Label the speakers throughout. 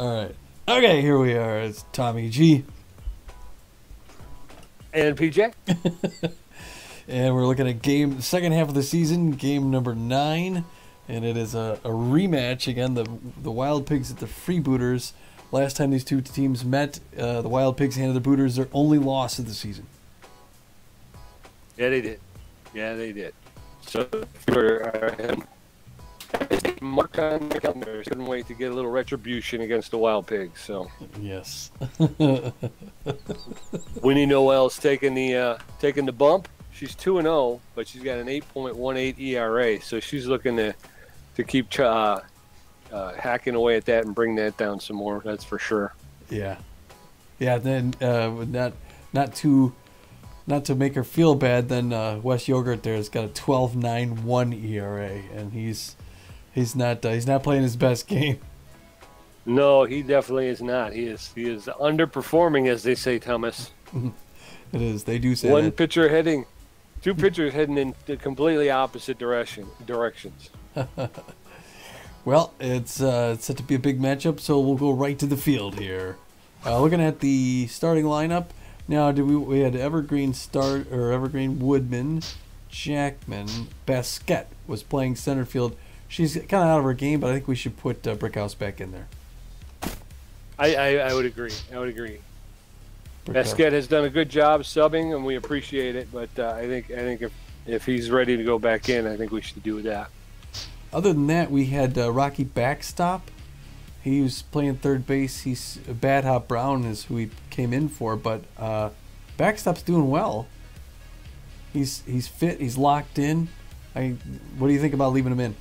Speaker 1: All right. Okay, here we are. It's Tommy G.
Speaker 2: And PJ.
Speaker 1: and we're looking at game second half of the season, game number nine, and it is a, a rematch again. The the Wild Pigs at the Freebooters. Last time these two teams met, uh, the Wild Pigs handed the Booters their only loss of the season.
Speaker 2: Yeah, they did. Yeah, they did. So for uh, mark on the calendar, couldn't wait to get a little retribution against the Wild Pigs. So
Speaker 1: yes,
Speaker 2: Winnie Noel's taking the uh, taking the bump. She's two and zero, oh, but she's got an eight point one eight ERA. So she's looking to to keep uh, uh, hacking away at that and bring that down some more. That's for sure.
Speaker 1: Yeah, yeah. Then uh, not not too not to make her feel bad. Then uh, Wes Yogurt there has got a 12.91 ERA, and he's he's not uh, he's not playing his best game.
Speaker 2: No, he definitely is not. He is he is underperforming, as they say, Thomas.
Speaker 1: it is. They do say
Speaker 2: one
Speaker 1: that.
Speaker 2: pitcher heading, two pitchers heading in the completely opposite direction directions.
Speaker 1: well, it's uh, it's set to be a big matchup, so we'll go right to the field here. Uh, looking at the starting lineup now, did we we had Evergreen start or Evergreen Woodman, Jackman, Basquette was playing center field. She's kind of out of her game, but I think we should put uh, Brickhouse back in there.
Speaker 2: I, I, I would agree. I would agree. Basquette has done a good job subbing, and we appreciate it. But uh, I think I think if if he's ready to go back in, I think we should do that.
Speaker 1: Other than that, we had uh, Rocky Backstop. He was playing third base. He's Bad Hop Brown is who he came in for, but uh, Backstop's doing well. He's he's fit. He's locked in. I. What do you think about leaving him in?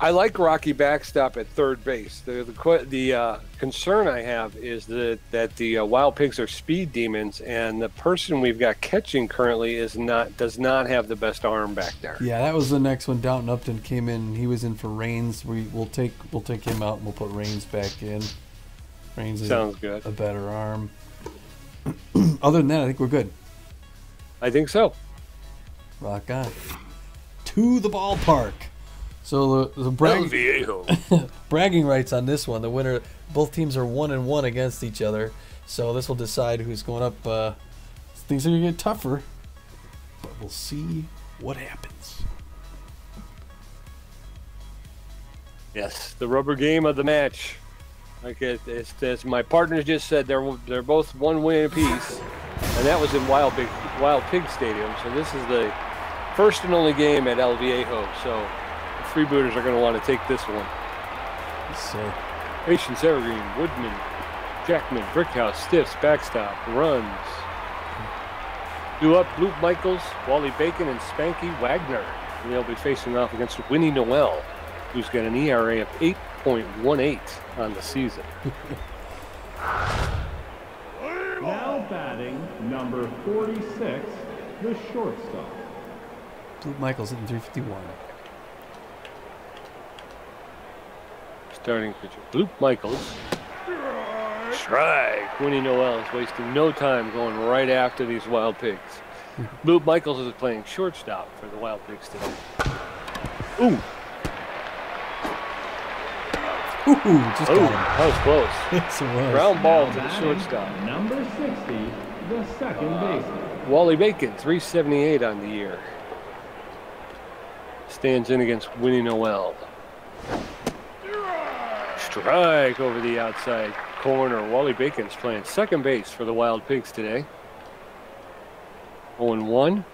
Speaker 2: I like Rocky backstop at third base. The the, the uh, concern I have is that that the uh, Wild Pigs are speed demons, and the person we've got catching currently is not does not have the best arm back there.
Speaker 1: Yeah, that was the next one. Downton Upton came in. He was in for Rains. We will take we'll take him out and we'll put Rains back in. Rains is
Speaker 2: sounds good.
Speaker 1: A better arm. Other than that, I think we're good.
Speaker 2: I think so.
Speaker 1: Rock on. To the ballpark. So the, the bragging, bragging rights on this one. The winner. Both teams are one and one against each other. So this will decide who's going up. Uh, things are gonna get tougher, but we'll see what happens.
Speaker 2: Yes, the rubber game of the match. Like it, it's, as my partners just said, they're they're both one win apiece, and that was in Wild Pig Wild Pig Stadium. So this is the first and only game at El Viejo. So freebooters are going to want to take this one.
Speaker 1: So,
Speaker 2: Patience Evergreen, Woodman, Jackman, Brickhouse, Stiffs, Backstop, Runs. Do up Luke Michaels, Wally Bacon, and Spanky Wagner. And they'll be facing off against Winnie Noel, who's got an ERA of 8.18 on the season.
Speaker 3: now batting number 46, the shortstop.
Speaker 1: Luke Michaels hitting 351.
Speaker 2: Starting pitcher. Luke Michaels. Strike. Winnie Noel is wasting no time going right after these Wild Pigs. Luke Michaels is playing shortstop for the Wild Pigs today. Ooh.
Speaker 1: Ooh, just
Speaker 2: Ooh,
Speaker 1: got him.
Speaker 2: that was close.
Speaker 1: yes, it was.
Speaker 2: Ground ball to the shortstop.
Speaker 3: Number 60, the second uh, baseman.
Speaker 2: Wally Bacon, 378 on the year. Stands in against Winnie Noel. Strike over the outside corner. Wally Bacon's playing second base for the Wild Pigs today. 0-1,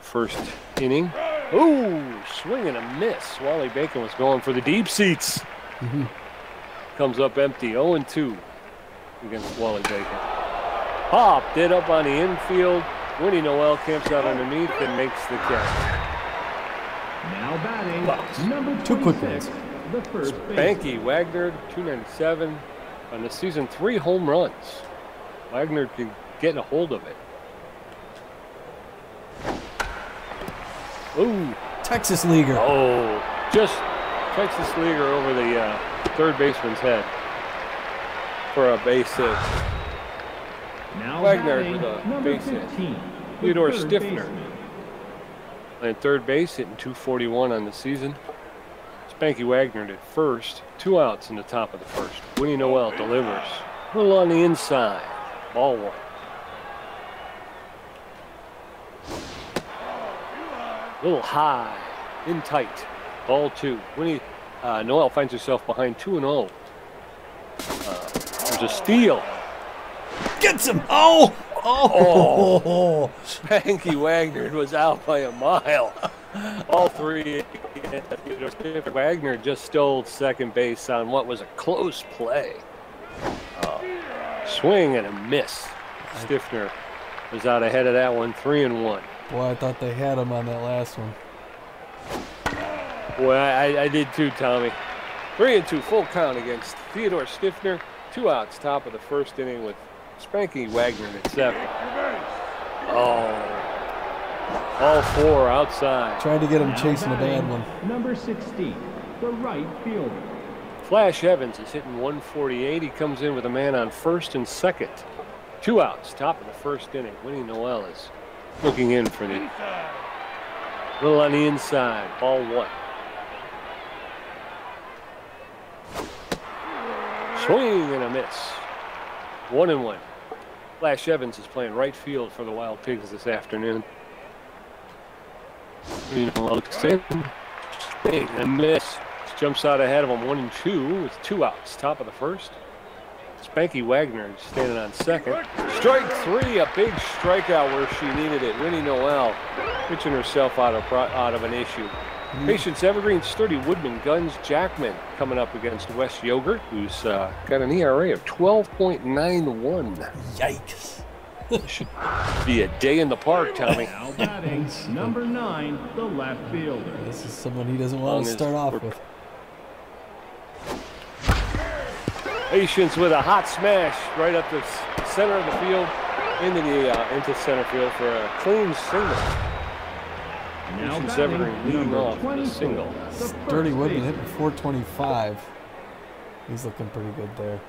Speaker 2: first inning. Ooh, swing and a miss. Wally Bacon was going for the deep seats. Comes up empty, 0-2 against Wally Bacon. Popped it up on the infield. Winnie Noel camps out underneath and makes the catch.
Speaker 3: Now batting
Speaker 2: Box.
Speaker 3: number 26,
Speaker 1: Two quick ones.
Speaker 3: The first baseman.
Speaker 2: Spanky, Wagner, 297 on the season, three home runs. Wagner can get a hold of it. Ooh,
Speaker 1: Texas Leaguer.
Speaker 2: oh, just Texas Leaguer over the uh, third baseman's head for a base hit.
Speaker 3: Now
Speaker 2: Wagner
Speaker 3: batting
Speaker 2: with a base hit.
Speaker 3: 15, the
Speaker 2: Theodore Stiffner.
Speaker 3: baseman.
Speaker 2: And third base hitting 241 on the season. Spanky Wagner at first. Two outs in the top of the first. Winnie Noel delivers. A little on the inside. Ball one. A little high. In tight. Ball two. Winnie uh, Noel finds herself behind 2 and 0. Uh, there's a steal.
Speaker 1: Gets him. Oh. Oh.
Speaker 2: Spanky Wagner was out by a mile. All three. Wagner just stole second base on what was a close play. Uh, swing and a miss. Stiffner was out ahead of that one, three and one.
Speaker 1: Boy, I thought they had him on that last one.
Speaker 2: Boy, I, I did too, Tommy. Three and two, full count against Theodore Stiffner. Two outs, top of the first inning with Spanky Wagner at second. Oh, all four outside.
Speaker 1: Trying to get him chasing a bad one.
Speaker 3: Number 16, the right fielder.
Speaker 2: Flash Evans is hitting 148. He comes in with a man on first and second. Two outs, top of the first inning. Winnie Noel is looking in for the little on the inside. Ball one. Swing and a miss. One and one. Flash Evans is playing right field for the Wild Pigs this afternoon. In. Swing and miss. Jumps out ahead of him, one and two, with two outs. Top of the first. Spanky Wagner standing on second. Strike three, a big strikeout where she needed it. Winnie Noel pitching herself out of out of an issue. Patience Evergreen, Sturdy Woodman, Guns Jackman coming up against Wes Yogurt, who's uh, got an ERA of 12.91.
Speaker 1: Yikes.
Speaker 2: Should be a day in the park, Tommy.
Speaker 3: Now batting, number 9, the left fielder.
Speaker 1: This is someone he doesn't want to start off with.
Speaker 2: Patience with a hot smash right up the center of the field into the uh, into center field for a clean single.
Speaker 3: Now
Speaker 2: Patience
Speaker 3: batting,
Speaker 2: Evergreen leading
Speaker 3: number
Speaker 2: off with a single.
Speaker 3: the
Speaker 1: Dirty
Speaker 3: first
Speaker 1: Woodman hitting 425. He's looking pretty good there.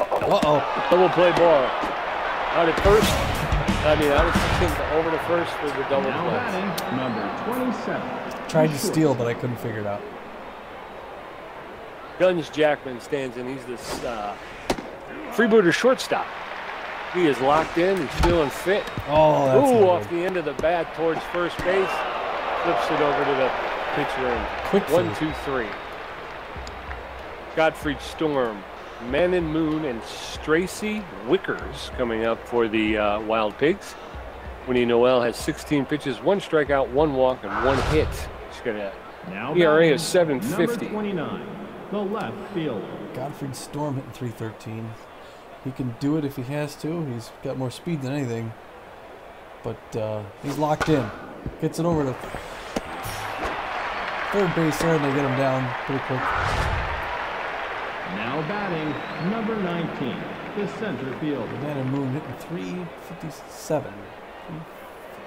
Speaker 1: Uh-oh.
Speaker 2: Double play ball. Out at first. I mean, out at second, over to first for the double
Speaker 3: Now
Speaker 2: play.
Speaker 3: batting, number 27.
Speaker 1: Tried to steal, but I couldn't figure it out.
Speaker 2: Guns Jackman stands in. He's this uh, freebooter shortstop. He is locked in. He's feeling fit.
Speaker 1: Oh, that's
Speaker 2: Ooh, off the end of the bat towards first base. Flips it over to the pitcher and
Speaker 1: Quick
Speaker 2: one, two, three. Godfrey Storm, Mannion Moon, and Stracy Wickers coming up for the uh, Wild Pigs. Winnie Noel has 16 pitches, one strikeout, one walk, and one hit. She's got a
Speaker 3: Now
Speaker 2: ERA of 750.
Speaker 3: Number 29, the left fielder.
Speaker 1: Godfrey Storm hitting 313. He can do it if he has to. He's got more speed than anything. But uh, he's locked in. Gets it over to third base there, and they get him down pretty quick.
Speaker 3: Now batting, number 19, the center
Speaker 1: field. Mannion Moon hitting 357.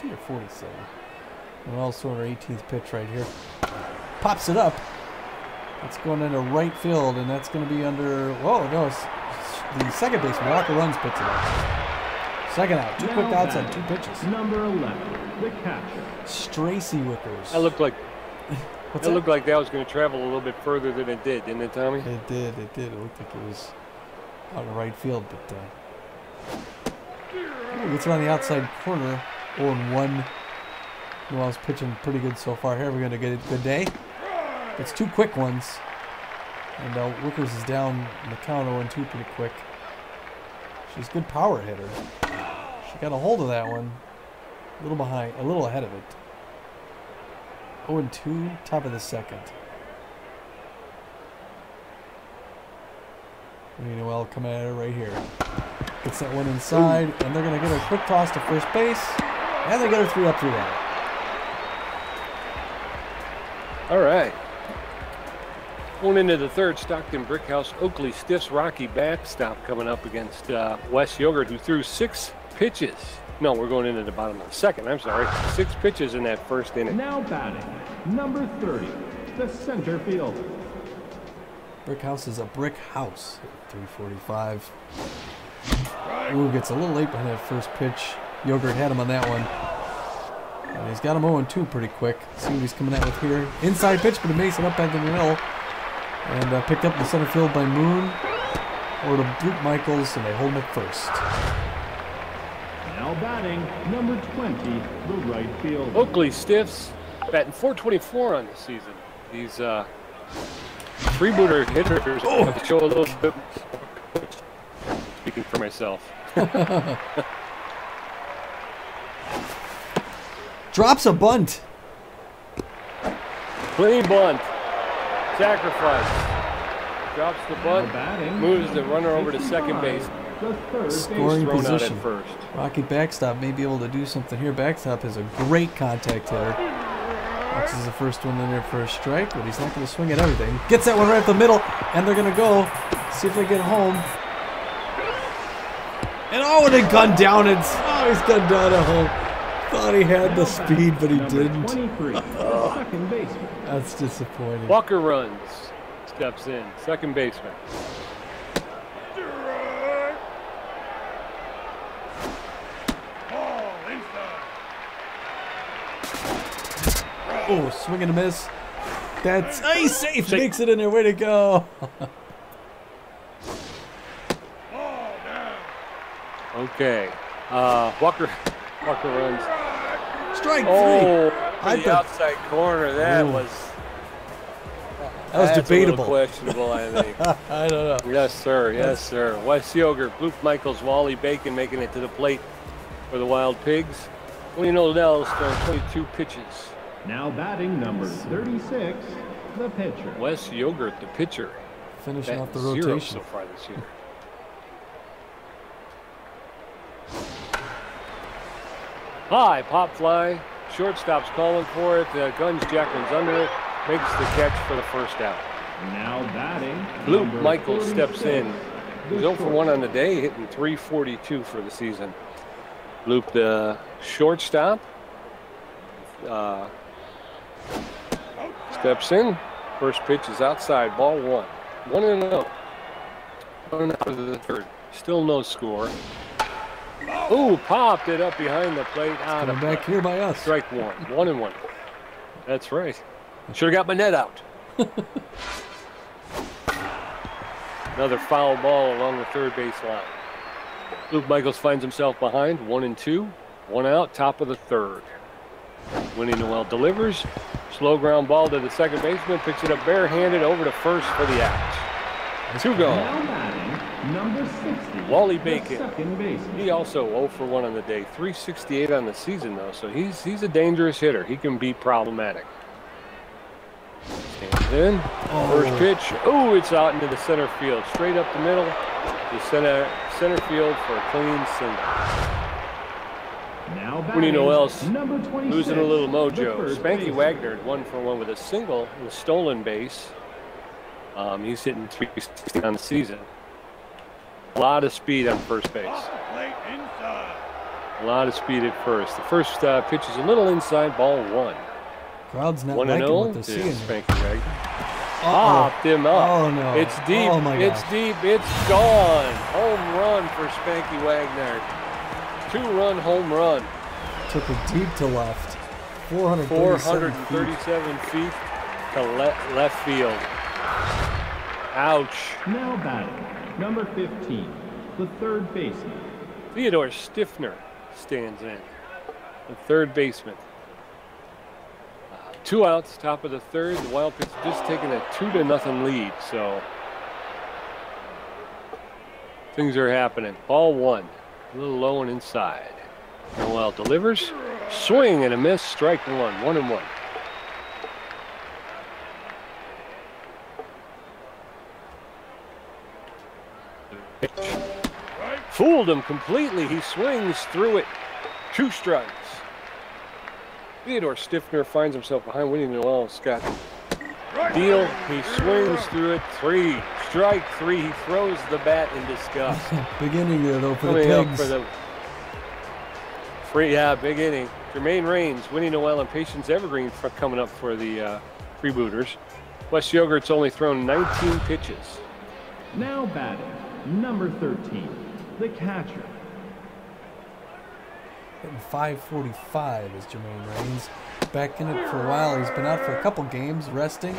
Speaker 1: 50 or 47. And also on our 18th pitch right here. Pops it up. It's going into right field, and that's going to be under. Whoa, no, it's, it's the second baseman. Walker runs, puts it up. Second out. Two quick outs on two pitches.
Speaker 3: Number 11, the catcher.
Speaker 1: Stracy Wickers.
Speaker 2: That looked like
Speaker 1: What's
Speaker 2: that
Speaker 1: that?
Speaker 2: looked like that was going to travel a little bit further than it did, didn't it, Tommy?
Speaker 1: It did. It did. It looked like it was out of right field, but uh, gets around the outside corner. 0 and 1. Noel's pitching pretty good so far here. We're going to get a good day. It's two quick ones. And uh, Wickers is down in the count 0 and 2 pretty quick. She's a good power hitter. She got a hold of that one. A little behind, a little ahead of it. 0 and 2, top of the second. Noel coming at her right here. Gets that one inside, and they're going to get a quick toss to first base. And they get her three up, three down.
Speaker 2: All right. Going into the third, Stockton Brickhouse, Oakley Stiffs, Rocky backstop coming up against uh, Wes Yogurt, who threw six pitches. No, we're going into the bottom of the second. I'm sorry. Six pitches in that first inning.
Speaker 3: Now batting, number 30, the center fielder.
Speaker 1: Brick house is a brick house. 345. Ooh, gets a little late behind that first pitch. Yogurt had him on that one. And he's got him 0 2 pretty quick. See what he's coming out with here. Inside pitch, but he makes it up back in the middle. And uh, picked up the center field by Moon. Over to Luke Michaels, and they hold him at first.
Speaker 3: Now batting, number 20, the right fielder.
Speaker 2: Oakley Stiffs batting 424 on the season. These uh, freebooter hitters have to show a little bit. Speaking for myself.
Speaker 1: Drops a bunt.
Speaker 2: Clean bunt. Sacrifice. Drops the butt.
Speaker 3: batting,
Speaker 2: Moves the runner over to second base.
Speaker 1: Scoring position.
Speaker 2: first.
Speaker 1: Rocky Backstop may be able to do something here. Backstop has a great contact hitter. Boxes the first one in there for a strike, but he's not going to swing at everything. Gets that one right up the middle, and they're going to go see if they get home. And oh, and they gunned down. It's oh, he's gunned down at home. Thought he had the speed, but he didn't.
Speaker 3: 23, the second baseman.
Speaker 1: That's disappointing.
Speaker 2: Walker runs. Steps in. Second baseman.
Speaker 1: Oh, swing and a miss. That's oh, safe.
Speaker 2: Safe.
Speaker 1: Makes it in there. Way to go.
Speaker 2: Okay. Uh, Walker. Walker runs.
Speaker 1: Strike
Speaker 2: Oh,
Speaker 1: three. I
Speaker 2: the
Speaker 1: thought-
Speaker 2: outside corner. That
Speaker 1: Ooh.
Speaker 2: was
Speaker 1: That was
Speaker 2: that's a
Speaker 1: debatable.
Speaker 2: questionable, I think.
Speaker 1: I don't know.
Speaker 2: yes, sir. Yes, sir. Wes Yogurt, Luke Michaels, Wally Bacon making it to the plate for the Wild Pigs. William Odell's throwing 22 pitches.
Speaker 3: Now batting, number 36, the pitcher.
Speaker 2: Wes Yogurt, the pitcher,
Speaker 1: Finishing off the
Speaker 2: batting zero
Speaker 1: rotation.
Speaker 2: so far this year. High pop fly. Shortstop's calling for it. The Guns Jackman's under it. Makes the catch for the first out.
Speaker 3: Now batting,
Speaker 2: Luke
Speaker 3: number
Speaker 2: Michaels steps in. He's 0 for 1 on the day, hitting 342 for the season. Luke, the shortstop, uh, steps in. First pitch is outside, ball one. 1 and 0. 1 out of the third. Still no score. Ooh, popped it up behind the plate. Out
Speaker 1: Coming
Speaker 2: of
Speaker 1: back here by us.
Speaker 2: Strike one. One and one. That's right. Should have got my net out. Another foul ball along the third base line. Luke Michaels finds himself behind, one and two, one out, top of the third. Winnie Noel delivers. Slow ground ball to the second baseman, picks it up barehanded over to first for the out. Two gone.
Speaker 3: Number 60,
Speaker 2: Wally Bacon. He also 0 for 1 on the day, 368 on the season though, so he's he's a dangerous hitter. He can be problematic. Stands in. First pitch. Oh, it's out into the center field, straight up the middle. The center center field for a clean single.
Speaker 3: Now
Speaker 2: Noel's
Speaker 3: number 26,
Speaker 2: Losing a little mojo. Spanky
Speaker 3: baseman.
Speaker 2: Wagner had one for one with a single and a stolen base. Um, he's hitting 360 on the season. A lot of speed on first base. A lot of speed at first. The first uh, pitch is a little inside, ball one.
Speaker 1: Crowd's not
Speaker 2: One
Speaker 1: liking
Speaker 2: zero
Speaker 1: what they're seeing.
Speaker 2: Spanky Wagner.
Speaker 1: Uh-oh.
Speaker 2: Popped him up.
Speaker 1: Oh, no.
Speaker 2: It's deep.
Speaker 1: Oh, my
Speaker 2: it's
Speaker 1: gosh.
Speaker 2: deep. It's gone. Home run for Spanky Wagner. Two-run home run.
Speaker 1: Took it deep to left. 437 feet.
Speaker 2: feet to le- left field. Ouch.
Speaker 3: Now batting, number 15, the third baseman.
Speaker 2: Theodore Stiffner stands in. The third baseman. Uh, two outs, top of the third. The Wild just taking a two to nothing lead, so things are happening. Ball one, a little low and inside. Noel delivers, swing and a miss, strike one, one and one. Fooled him completely. He swings through it. Two strikes. Theodore Stiffner finds himself behind Winnie Noel Scott. Deal. He swings through it. Three. Strike three. He throws the bat in disgust.
Speaker 1: Beginning there, though, for the
Speaker 2: Coming up
Speaker 1: Pigs.
Speaker 2: for the free, yeah, big inning. Jermaine Rains, Winnie Noel, and Patience Evergreen for coming up for the uh, freebooters. Wes Yogurt's only thrown 19 pitches.
Speaker 3: Now batting, number 13, the catcher.
Speaker 1: Hitting 545 is Jermaine Rains. Back in it for a while. He's been out for a couple games, resting,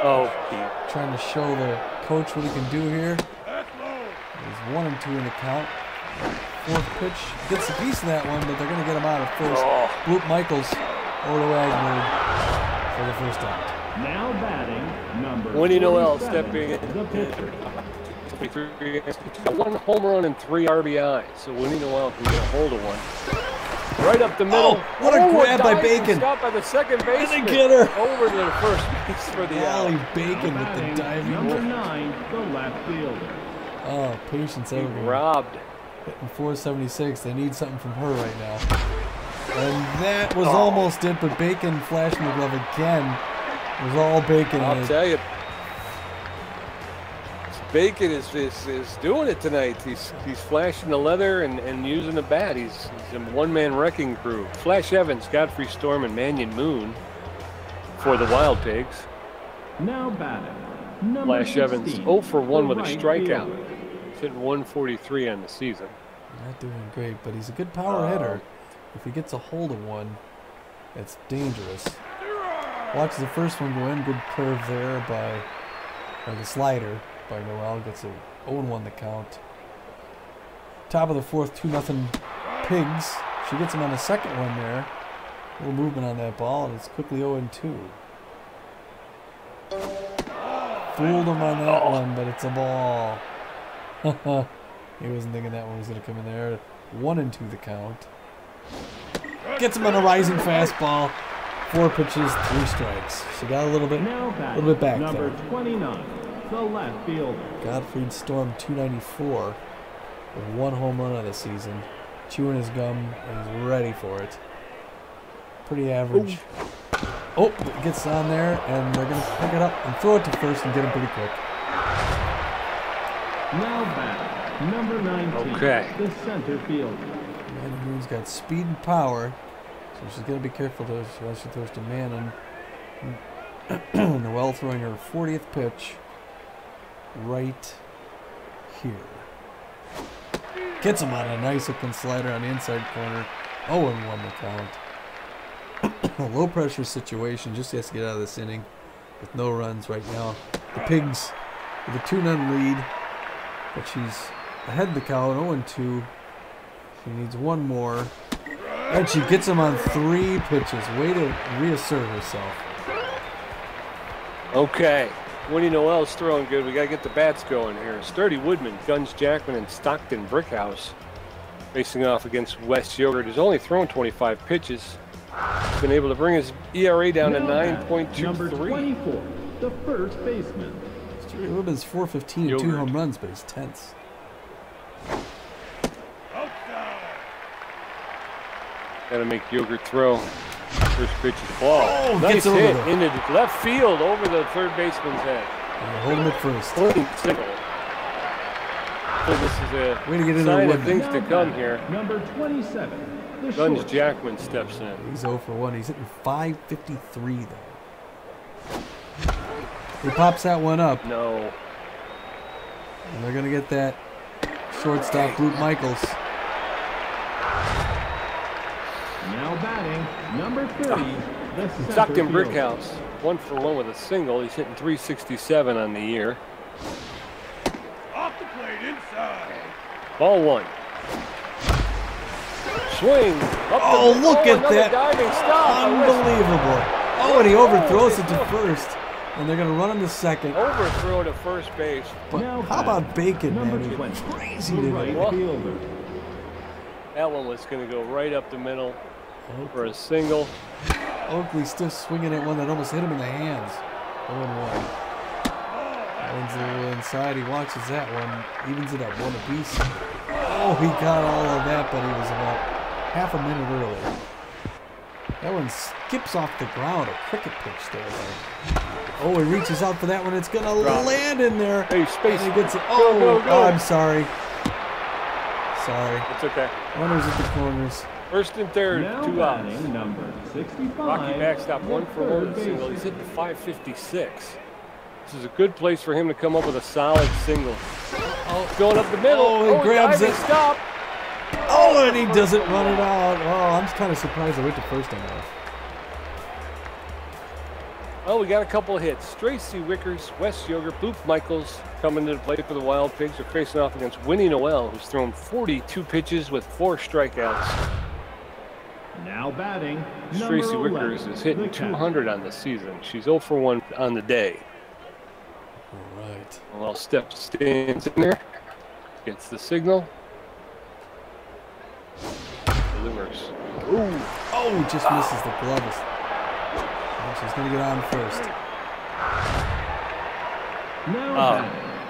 Speaker 2: Oh, he-
Speaker 1: trying to show the coach what he can do here. He's one and two in the count. Fourth pitch gets a piece of that one, but they're going to get him out at first.
Speaker 2: Oh.
Speaker 1: Bloop Michaels over to Wagner for the first out.
Speaker 3: Now batting, number
Speaker 2: Winnie Noel
Speaker 3: 47,
Speaker 2: stepping in.
Speaker 3: The pitcher.
Speaker 2: One home run and three RBIs. So Winnie Noel can get a hold of one. Right up the oh, middle.
Speaker 1: Oh, what a grab by Bacon.
Speaker 2: Stop by the second baseman.
Speaker 1: get her.
Speaker 2: Over to the first base for the
Speaker 1: Golly,
Speaker 2: out.
Speaker 1: Bacon with the diving.
Speaker 3: number nine, the left fielder.
Speaker 1: Oh, patience Evergreen.
Speaker 2: Robbed.
Speaker 1: Hitting 476. They need something from her right now. And that was
Speaker 2: Oh.
Speaker 1: almost it, but Bacon flashing the glove again. It was all Bacon.
Speaker 2: I'll tell you. Bacon is, is, is doing it tonight. He's he's flashing the leather and, and using the bat. He's, he's a one man wrecking crew. Flash Evans, Godfrey Storm, and Mannion Moon for the Wild Pigs.
Speaker 3: Now batting, number
Speaker 2: Flash Evans
Speaker 3: 16,
Speaker 2: 0 for 1
Speaker 3: the
Speaker 2: with a strikeout. He's hitting 143 on the season.
Speaker 1: Not doing great, but he's a good power
Speaker 2: Oh.
Speaker 1: hitter. If he gets a hold of one, it's dangerous. Watch the first one go in. Good curve there by, by the slider by Noel. Gets a 0-1 the count. Top of the fourth, 2 nothing Pigs. She gets him on the second one there. A little movement on that ball, and it's quickly 0-2. Fooled him on that one, but it's a ball. he wasn't thinking that one was going to come in there. One and two the count. Gets him on a rising fastball. Four pitches, three strikes. She got a little bit.
Speaker 3: Batting,
Speaker 1: little bit back
Speaker 3: number
Speaker 1: there.
Speaker 3: 29, the left fielder.
Speaker 1: Godfrey Storm 294 with one home run of the season. Chewing his gum and he's ready for it. Pretty average. Oh, it gets on there and they're going to pick it up and throw it to first and get him pretty quick.
Speaker 3: Now back, number 19,
Speaker 2: Okay.
Speaker 3: the center fielder.
Speaker 1: Mannion Moon's got speed and power, so she's gonna be careful to, while she throws to Mannion. Noel throwing her 40th pitch right here. Gets him on a nice looking slider on the inside corner. 0 and 1 the count. a low pressure situation. Just has to get out of this inning with no runs right now. The Pigs with a 2 0 lead, but she's ahead the count 0 2. She needs one more. And she gets him on three pitches. Way to reassert herself.
Speaker 2: Okay. Winnie Noel's throwing good. We got to get the bats going here. Sturdy Woodman, Guns Jackman, and Stockton Brickhouse facing off against Wes Yogurt. He's only thrown 25 pitches. He's been able to bring his ERA down to
Speaker 3: Now batting, Number 24, the first baseman.
Speaker 1: Sturdy Woodman's 415 and two home runs, but he's tense.
Speaker 2: Got to make Yogurt throw. First pitch is ball.
Speaker 1: Oh,
Speaker 2: nice
Speaker 1: gets
Speaker 2: hit
Speaker 1: there.
Speaker 2: into the left field over the third baseman's head.
Speaker 1: And they hold him at first.
Speaker 2: Clean single. So this is a
Speaker 1: Way to get in there,
Speaker 2: sign of things to come here.
Speaker 3: Number 27, the
Speaker 2: Guns. Jackman steps in.
Speaker 1: He's 0 for 1. He's hitting 553 though. He pops that one up,
Speaker 2: No.
Speaker 1: and they're gonna get that shortstop Luke Michaels.
Speaker 3: Now batting, number 30, the center
Speaker 2: Stockton
Speaker 3: fielder.
Speaker 2: Brickhouse, one for one with a single. He's hitting 367 on the year.
Speaker 4: Off the plate, inside.
Speaker 2: Ball one. Swing. Up
Speaker 1: Oh,
Speaker 2: the,
Speaker 1: look at
Speaker 2: another
Speaker 1: that.
Speaker 2: diving stop.
Speaker 1: Unbelievable. Oh, and he overthrows it to first. And they're gonna run him to second.
Speaker 2: Overthrow to first base.
Speaker 1: But
Speaker 3: Now
Speaker 1: how about Bacon,
Speaker 3: Number
Speaker 1: man?
Speaker 3: 20,
Speaker 1: Crazy
Speaker 3: the
Speaker 1: today.
Speaker 3: right
Speaker 2: That one was going to go right up the middle for a single.
Speaker 1: Oakley still swinging at one that almost hit him in the hands. 0 1. That one's a little inside. He watches that one. Evens it up one apiece. Oh, he got all of that, but he was about half a minute early. That one skips off the ground. A cricket pitch there. Oh, he reaches out for that one. It's going to land in there.
Speaker 2: Hey, space.
Speaker 1: And he gets it.
Speaker 2: Go,
Speaker 1: Oh,
Speaker 2: go, go.
Speaker 1: oh, I'm sorry. Sorry.
Speaker 2: It's okay.
Speaker 1: Runners at the corners.
Speaker 2: First and third,
Speaker 3: Now
Speaker 2: two outs.
Speaker 3: number 65.
Speaker 2: Rocky backstop
Speaker 3: the
Speaker 2: one for
Speaker 3: third
Speaker 2: one single. He's
Speaker 3: baseman.
Speaker 2: hitting 556. This is a good place for him to come up with a solid single.
Speaker 1: Oh,
Speaker 2: Going up the middle.
Speaker 1: Oh, he oh,
Speaker 2: grabs
Speaker 1: it.
Speaker 2: Stop.
Speaker 1: oh, and he doesn't run it out. Oh, I'm just kind of surprised I went to first on that.
Speaker 2: Oh, we got a couple of hits. Tracy Wickers, Wes Yogurt, Boop Michaels coming to the plate for the Wild Pigs are facing off against Winnie Noel, who's thrown 42 pitches with four strikeouts.
Speaker 3: Now batting number
Speaker 2: Tracy
Speaker 3: 11,
Speaker 2: Wickers is hitting 200 on the season. She's 0 for 1 on the day.
Speaker 1: All right.
Speaker 2: Well, Step stands in there, gets the signal. Delivers. Ooh,
Speaker 1: Oh, just misses the gloves. Oh, she's going to get on first.
Speaker 3: Now
Speaker 2: ah.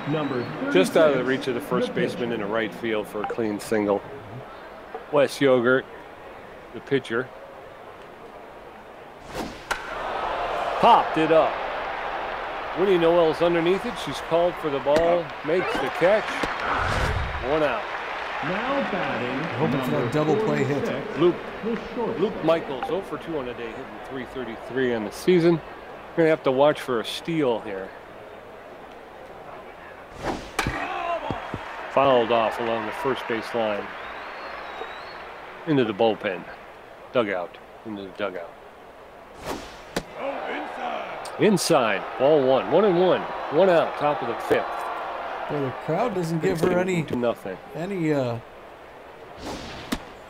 Speaker 3: batting number
Speaker 2: just out of the reach of the first
Speaker 3: the
Speaker 2: baseman in the right field for a clean single. Wes Yogurt, the pitcher. Popped it up. Winnie Noel's underneath it. She's called for the ball, makes the catch. One out.
Speaker 3: Now batting
Speaker 1: Hoping for that
Speaker 3: number
Speaker 1: double play hit.
Speaker 2: Luke Luke Michaels 0 for 2 on the day, hitting 333 on the season. We're gonna have to watch for a steal here. Fouled off along the first base line. Into the bullpen. Dugout. Into the dugout.
Speaker 4: Oh, inside.
Speaker 2: Inside. Ball one. One and one. One out. Top of the fifth.
Speaker 1: Well, the crowd doesn't give her any
Speaker 2: Two nothing.
Speaker 1: any uh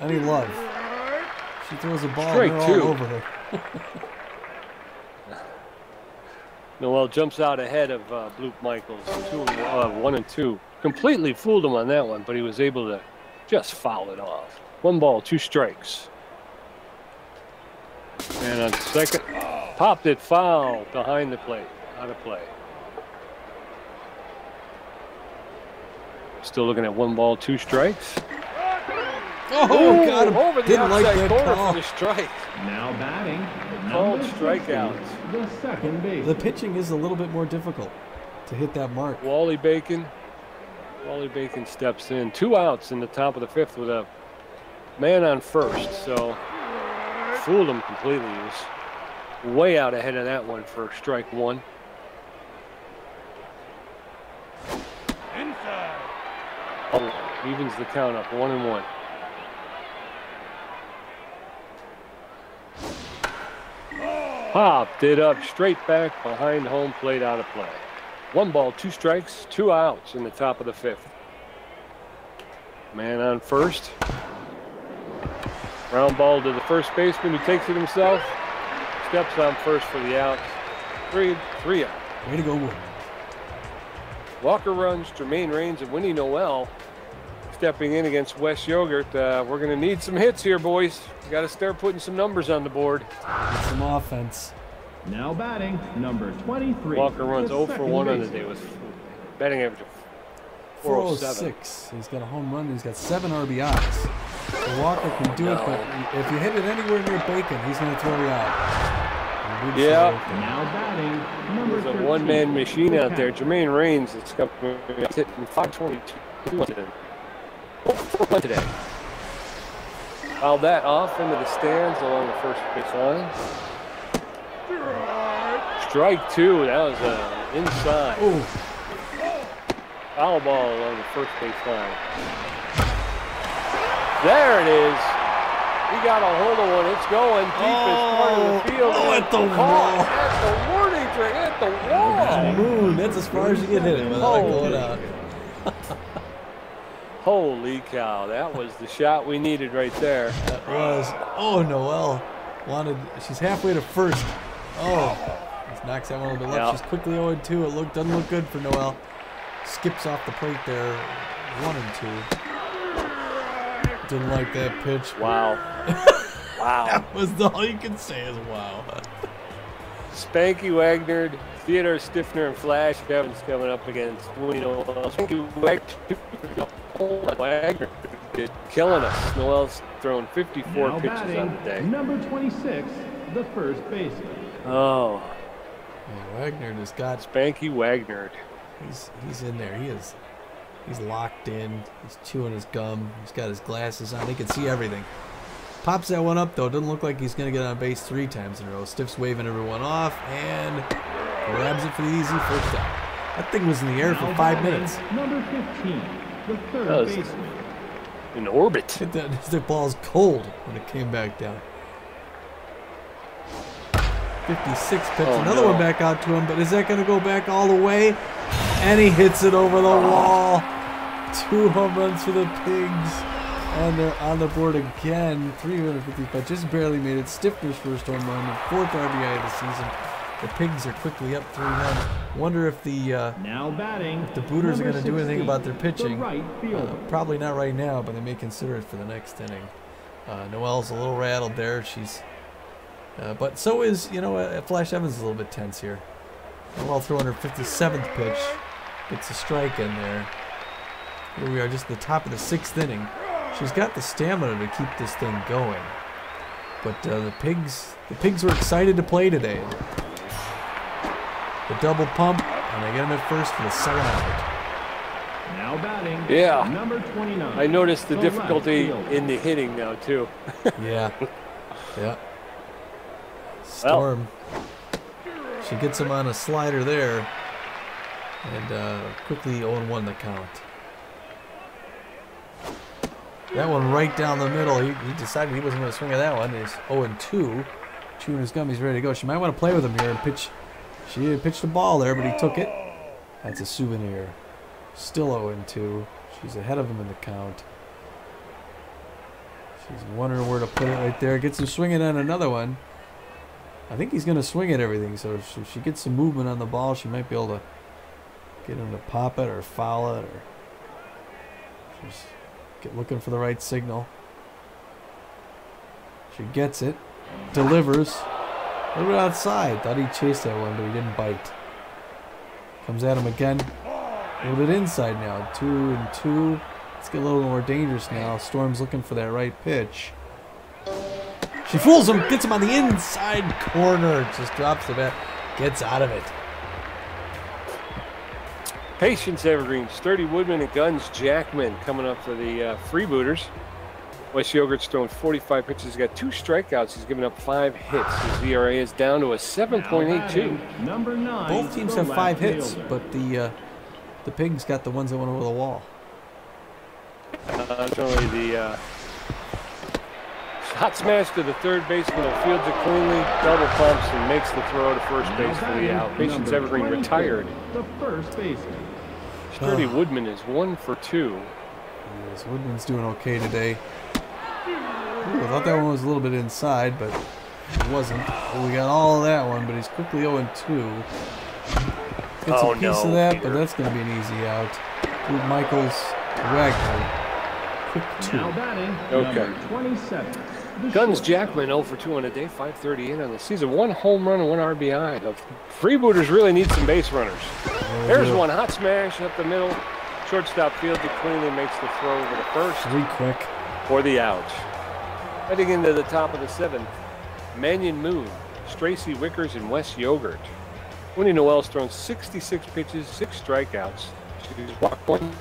Speaker 1: any love. She throws a ball
Speaker 2: Strike
Speaker 1: and they're
Speaker 2: two.
Speaker 1: all over her.
Speaker 2: Noel jumps out ahead of uh, Luke Michaels. Two, and- uh, one and two. Completely fooled him on that one, but he was able to just foul it off. One ball, two strikes. And on second, popped it foul behind the plate. Out of play. Still looking at one ball, two strikes.
Speaker 1: Oh,
Speaker 2: Ooh,
Speaker 1: got him.
Speaker 2: Over the
Speaker 1: Didn't like
Speaker 2: outside
Speaker 1: that
Speaker 2: corner
Speaker 1: call.
Speaker 2: for the strike.
Speaker 3: Now batting
Speaker 2: Called strikeouts.
Speaker 3: The second base.
Speaker 1: The pitching is a little bit more difficult to hit that mark.
Speaker 2: Wally Bacon. Wally Bacon steps in. Two outs in the top of the fifth with a man on first. So fooled him completely. He was way out ahead of that one for strike one.
Speaker 4: Inside.
Speaker 2: Oh, evens the count up one and one. Popped it up straight back behind home plate out of play. One ball, two strikes, two outs in the top of the fifth. Man on first. Round ball to the first baseman who takes it himself. Steps on first for the out. Three, three out.
Speaker 1: Way to go, Wood.
Speaker 2: Walker runs, Jermaine Rains and Winnie Noel stepping in against Wes Yogurt. Uh, we're going to need some hits here, boys. Got to start putting some numbers on the board.
Speaker 1: Get some offense.
Speaker 3: Now batting number 23.
Speaker 2: Walker runs
Speaker 3: the
Speaker 2: 0 for 1 on the day with batting average of 407.
Speaker 1: 406. He's got a home run. He's got seven RBIs. So Walker can do it, but if you hit it anywhere near Bacon, he's going to throw you out. And we'd say
Speaker 2: Yeah.
Speaker 1: right.
Speaker 3: Now batting number
Speaker 2: There's a one-man machine out there.
Speaker 3: catcher.
Speaker 2: Jermaine Rains is coming he's hitting 522 today. Oh, today. Fouled that off into the stands along the first base line. Strike two. That was uh, inside.
Speaker 1: Oh,
Speaker 2: Foul ball along the first base line. There it is. He got a hold of one. It's going deep as part of the
Speaker 1: Oh,
Speaker 2: field.
Speaker 1: oh, at the wall.
Speaker 2: At the warning track. At the wall.
Speaker 1: moon. That's as far as you can hit it without
Speaker 2: Oh.
Speaker 1: going out.
Speaker 2: Holy cow. That was the shot we needed right there.
Speaker 1: That was. Oh, Noel wanted. She's halfway to first. Oh, just knocks that one a little bit left.
Speaker 2: Yeah.
Speaker 1: She's quickly 0 2. It look doesn't look good for Noel. Skips off the plate there. One and two. Didn't like that pitch.
Speaker 2: Wow. wow.
Speaker 1: That was all you can say is wow.
Speaker 2: Spanky Wagner, Theodore Stiffner, and Flash Evans coming up against Winnie Noel. Spanky Wagner, Wagner is killing us. Noel's thrown 54
Speaker 3: Now
Speaker 2: pitches on the day.
Speaker 3: number 26, the first baseman.
Speaker 2: Oh,
Speaker 1: Yeah, Wagner just got.
Speaker 2: Spanky Wagner.
Speaker 1: He's he's in there. He is. He's locked in. He's chewing his gum. He's got his glasses on. He can see everything. Pops that one up though. Doesn't look like he's gonna get on base three times in a row. Stiff's waving everyone off and grabs it for the easy first down. That thing was in the air for five minutes.
Speaker 3: Number 15, the third
Speaker 2: That was-
Speaker 3: baseman.
Speaker 2: In orbit.
Speaker 1: Hit that the ball's cold when it came back down. 56 pitch,
Speaker 2: Oh,
Speaker 1: another
Speaker 2: no.
Speaker 1: one back out to him, but is that going to go back all the way? And he hits it over the wall. Two home runs for the Pigs, and they're on the board again. 355, just barely made it. Stiffner's first home run, and fourth RBI of the season. The Pigs are quickly up 3 1. Wonder if the uh,
Speaker 3: Now batting,
Speaker 1: the Booters are going to do anything about their
Speaker 3: the
Speaker 1: pitching.
Speaker 3: right
Speaker 1: Uh, probably not right now, but they may consider it for the next inning. Uh, Noel's a little rattled there. She's, uh, but so is you know uh, Flash Evans is a little bit tense here. Noel throwing her 57th pitch, gets a strike in there. Here we are, just at the top of the sixth inning. She's got the stamina to keep this thing going. But uh, the pigs, the pigs were excited to play today. The double pump, and they get him at first for the second out.
Speaker 3: Now batting,
Speaker 2: Yeah.
Speaker 3: number 29.
Speaker 2: I noticed the
Speaker 3: the
Speaker 2: difficulty in the hitting now too.
Speaker 1: Yeah. yeah. Storm. she gets him on a slider there. And uh, quickly 0 1 the count. That one right down the middle. He, he decided he wasn't going to swing at that one. He's 0 2. Chewing his gum. He's ready to go. She might want to play with him here and pitch. She pitched the ball there, but he took it. That's a souvenir. Still 0 2. She's ahead of him in the count. She's wondering where to put it right there. Gets him swinging on another one. I think he's going to swing at everything. So if she gets some movement on the ball, she might be able to get him to pop it or foul it or just get looking for the right signal. She gets it, delivers. A little bit outside. Thought he chased that one, but he didn't bite. Comes at him again. A little bit inside now. Two and two. Let's get a little more dangerous now. Storm's looking for that right pitch. She fools him, gets him on the inside corner. Just drops the bat, gets out of it.
Speaker 2: Patience Evergreen, Sturdy Woodman, and Guns Jackman coming up for the uh, freebooters. Wes Yogurt's thrown 45 pitches. He's got two strikeouts. He's given up five hits. His ERA is down to a 7.82.
Speaker 3: Number 9.
Speaker 1: Both teams have five hits,
Speaker 3: fielder.
Speaker 1: but the uh, the pigs got the ones that went over the wall.
Speaker 2: Uh, only the uh, hot smash to the third baseman who fields it cleanly, double pumps, and makes the throw to first base for the out. Patience Evergreen retired.
Speaker 3: The first baseman.
Speaker 2: Sturdy
Speaker 1: Ah.
Speaker 2: Woodman is one for two.
Speaker 1: Yes, Woodman's doing okay today. Ooh, I thought that one was a little bit inside, but it wasn't. Well, we got all of that one, but he's quickly 0 2. Gets
Speaker 2: Oh,
Speaker 1: a piece
Speaker 2: no,
Speaker 1: of that,
Speaker 2: Peter.
Speaker 1: but that's going to be an easy out. Luke Michaels, Wagner. Quick two.
Speaker 3: Now batting,
Speaker 2: Okay.
Speaker 3: number 27.
Speaker 2: Guns. Jackman 0 for 2 on a day, 538 on the season. One home run and one RBI. The freebooters really need some base runners. Oh, There's one hot smash up the middle. Shortstop fields it cleanly, makes the throw over the first
Speaker 1: Three quick.
Speaker 2: for the out. Heading into the top of the seventh, Mannion Moon, Stracy Wickers, and Wes Yogurt. Winnie Noel's thrown 66 pitches, six strikeouts. She's walked one.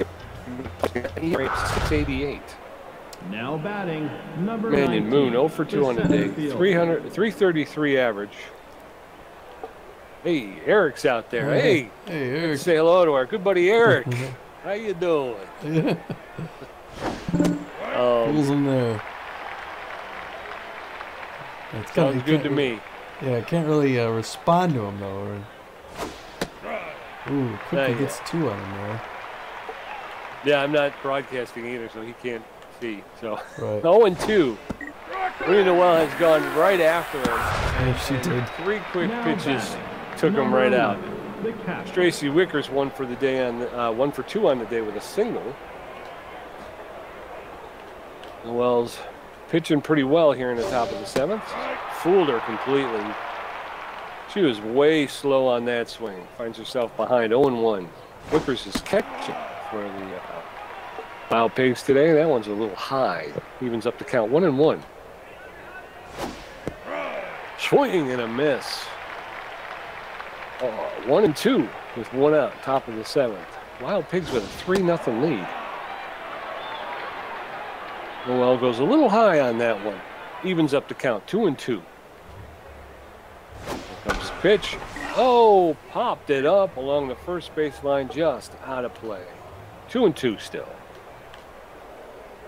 Speaker 2: ERA of 688.
Speaker 3: Now batting, number
Speaker 2: Mannion
Speaker 3: 19,
Speaker 2: Moon 0 for 2 on the day, 300, 333 average. Hey, Eric's out there. Hey,
Speaker 1: Hey, Eric.
Speaker 2: say hello to our good buddy Eric. How you doing? Um,
Speaker 1: Pulls him there. It's kinda-
Speaker 2: sounds good to
Speaker 1: can't-
Speaker 2: me.
Speaker 1: Yeah, I can't really uh, respond to him though. or- Ooh, quickly
Speaker 2: Yeah,
Speaker 1: gets two on him there.
Speaker 2: Yeah, I'm not broadcasting either, so he can't see. So
Speaker 1: Right.
Speaker 2: 0 and 2. Winnie Noel has gone right after him.
Speaker 1: Yeah, she did.
Speaker 2: Three quick
Speaker 3: Now
Speaker 2: pitches
Speaker 3: batting,
Speaker 2: took him right out.
Speaker 3: 11, The catcher.
Speaker 2: Tracy Wickers one for the day on uh, one for two on the day with a single. Noel's pitching pretty well here in the top of the seventh. Fooled her completely. She was way slow on that swing. Finds herself behind 0 1. Wickers is catching for the uh, Wild Pigs today. That one's a little high. Evens up the count 1 and 1. Swing and a miss. Oh, one and two with one out, top of the seventh. Wild Pigs with a 3 nothing lead. Noel goes a little high on that one. Evens up the count, two and two. Here comes pitch. Oh, popped it up along the first baseline, just out of play. Two and two still.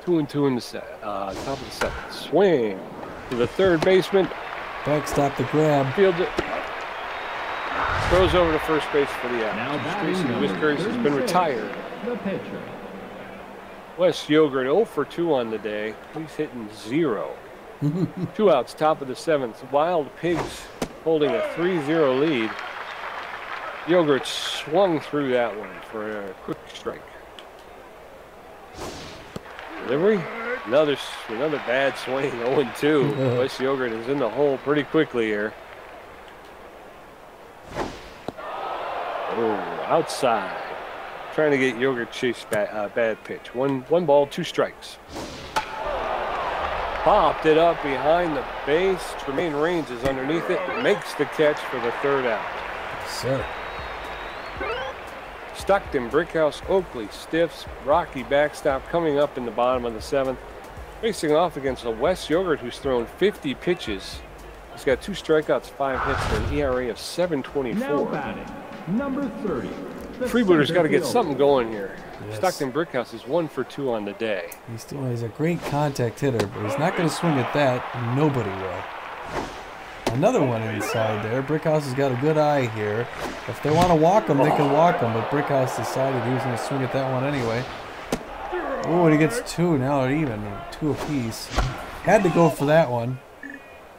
Speaker 2: Two and two in the set. Uh, top of the seventh. Swing to the third baseman.
Speaker 1: Backstop the grab.
Speaker 2: Fields it. Throws over to first base for the out.
Speaker 3: batting
Speaker 2: Tracy Wickers has been retired.
Speaker 3: The pitcher.
Speaker 2: Wes Yogurt 0 for 2 on the day. He's hitting zero. Two outs, top of the seventh. Wild Pigs holding a 3 0 lead. Yogurt swung through that one for a quick strike. Delivery. Another another bad swing, 0 2. Wes Yogurt is in the hole pretty quickly here. Oh, outside. Trying to get Yogurt chase ba- uh, bad pitch. One one ball, two strikes. Popped it up behind the base. Jermaine Rains is underneath it. Makes the catch for the third out.
Speaker 1: Sir.
Speaker 2: Stockton, Brickhouse, Oakley, Stiffs, Rocky backstop coming up in the bottom of the seventh. Facing off against a Wes Yogurt who's thrown 50 pitches. He's got two strikeouts, five hits, and an ERA of
Speaker 3: Now
Speaker 2: 724.
Speaker 3: batting, number 30. the
Speaker 2: Freebooter's
Speaker 3: center
Speaker 2: got to get something going here.
Speaker 1: Yes.
Speaker 2: Stockton Brickhouse is one for two on the day.
Speaker 1: He's still he's a great contact hitter, but he's not going to swing at that. Nobody will. Another one inside there. Brickhouse has got a good eye here. If they want to walk him, they can oh. walk him, but Brickhouse decided he was going to swing at that one anyway. Oh, and he gets two now, at even two apiece. Had to go for that one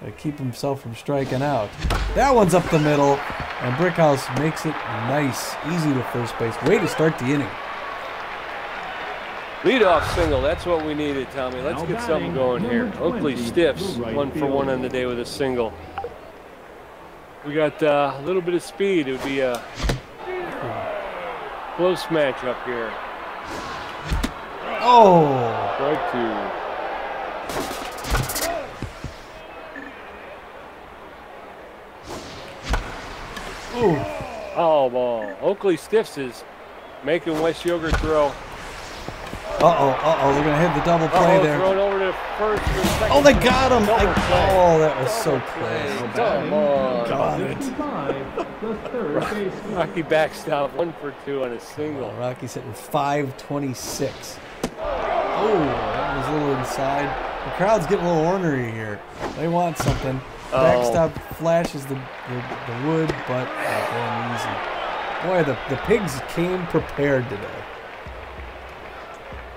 Speaker 1: to keep himself from striking out. That one's up the middle, and Brickhouse makes it nice, easy to first base. Way to start the inning.
Speaker 2: Leadoff single. That's what we needed, Tommy. Let's
Speaker 3: Now
Speaker 2: get something going here.
Speaker 3: number
Speaker 2: Oakley
Speaker 3: 20,
Speaker 2: Stiffs,
Speaker 3: right
Speaker 2: one for one on the day with a single. We got uh, a little bit of speed. It would be a close matchup here.
Speaker 1: Oh!
Speaker 2: Strike two.
Speaker 1: Ooh.
Speaker 2: Foul ball. Oakley Stiffs is making Wes Yogurt throw.
Speaker 1: Uh oh, uh oh, they're gonna hit the double play
Speaker 2: Uh-oh,
Speaker 1: there.
Speaker 2: thrown over to first. and second.
Speaker 1: Oh, they got him! I, oh, that was so close.
Speaker 2: Come on.
Speaker 1: Got it.
Speaker 3: 55, the third baseman.
Speaker 2: Rocky backstop, one for two on a single.
Speaker 1: Oh, Rocky's hitting 526. Oh, that was a little inside. The crowd's getting a little ornery here. They want something.
Speaker 2: Oh.
Speaker 1: Backstop flashes the, the, the wood, but they're going easy. Boy, the, the pigs came prepared today.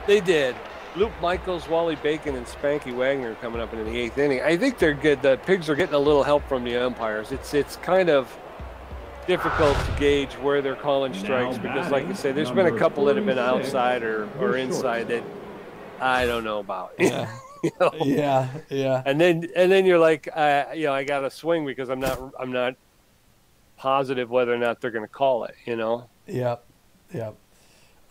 Speaker 2: They did. Luke Michaels, Wally Bacon, and Spanky Wagner coming up in the eighth inning. I think they're good. The pigs are getting a little help from the umpires. It's it's kind of difficult to gauge where they're calling strikes because, like you say, there's been a couple that have been outside or, or inside that I don't know about.
Speaker 1: Yeah.
Speaker 2: You know?
Speaker 1: Yeah, yeah.
Speaker 2: And then and then you're like, uh, you know, I got to swing because I'm not I'm not positive whether or not they're going to call it. You know.
Speaker 1: Yep, yep.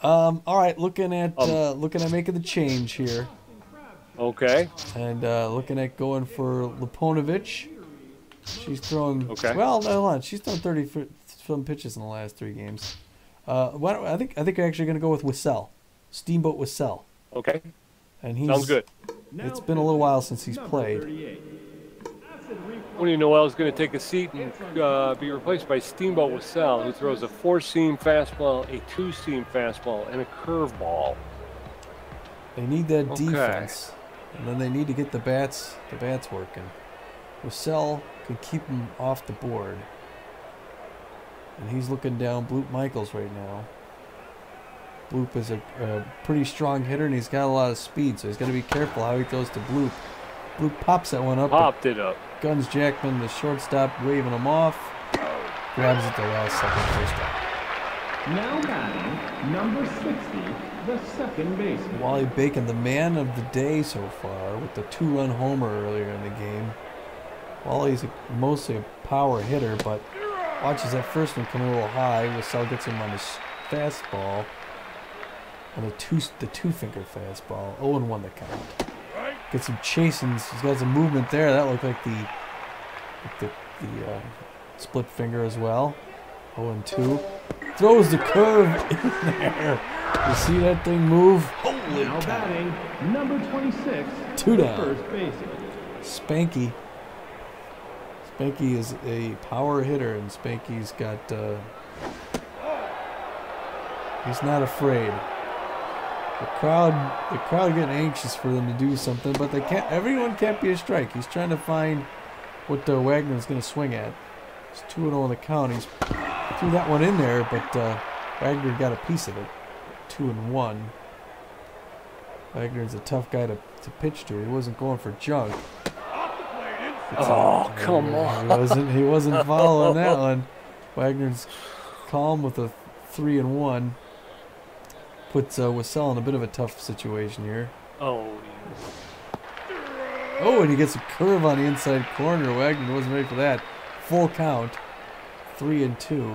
Speaker 1: Um, all right, looking at
Speaker 2: Um,
Speaker 1: uh, looking at making the change here,
Speaker 2: Okay.
Speaker 1: and uh, looking at going for Liponovich. She's thrown
Speaker 2: Okay.
Speaker 1: well. Hold on, she's thrown thirty fi- some pitches in the last three games. Uh, why don't, I think I think we're actually going to go with Wissell, Steamboat Wissell,
Speaker 2: Okay.
Speaker 1: and he's
Speaker 2: Sounds good.
Speaker 1: It's been a little while since he's
Speaker 3: number
Speaker 1: played.
Speaker 3: 38.
Speaker 2: Tony Noel is going to take a seat and uh, be replaced by Steamboat Wissell, who throws a four-seam fastball, a two-seam fastball, and a curveball.
Speaker 1: They need that
Speaker 2: Okay.
Speaker 1: defense, and then they need to get the bats the bats working. Wissell can keep them off the board, and he's looking down Bloop Michaels right now. Bloop is a, a pretty strong hitter, and he's got a lot of speed, so he's got to be careful how he throws to Bloop. Bloop pops that one up,
Speaker 2: Popped it up.
Speaker 1: Guns Jackman, the shortstop, waving him off. Grabs it the last second, first out.
Speaker 3: Now batting, number 60, the second baseman.
Speaker 1: Wally Bacon, the man of the day so far, with the two-run homer earlier in the game. Wally's a, mostly a power hitter, but watches that first one come a little high. Wissell gets him on his fastball, on the two the two-finger fastball. 0 and 1 the count. Gets some chasing. He's got some movement there. That looked like the like the, the uh, split finger as well. 0 and 2. Throws the curve in there. You see that thing move? Holy
Speaker 3: Now
Speaker 1: cow.
Speaker 3: batting, number 26,
Speaker 1: Two
Speaker 3: the
Speaker 1: down.
Speaker 3: first baseman.
Speaker 1: Spanky. Spanky is a power hitter, and Spanky's got. Uh, he's not afraid. The crowd, the crowd getting anxious for them to do something, but they can't. Everyone can't be a strike. He's trying to find what uh, Wagner's going to swing at. It's two and zero on the count. He's threw that one in there, but uh, Wagner got a piece of it. Two and one. Wagner's a tough guy to, to pitch to. He wasn't going for junk.
Speaker 4: Off the plate, inside.
Speaker 2: Oh, come on.
Speaker 1: He wasn't. He wasn't following that one. Wagner's calm with a three and one. Puts uh, Wassell in a bit of a tough situation here.
Speaker 2: Oh,
Speaker 1: Oh, and he gets a curve on the inside corner. Wagner wasn't ready for that. Full count. Three and two.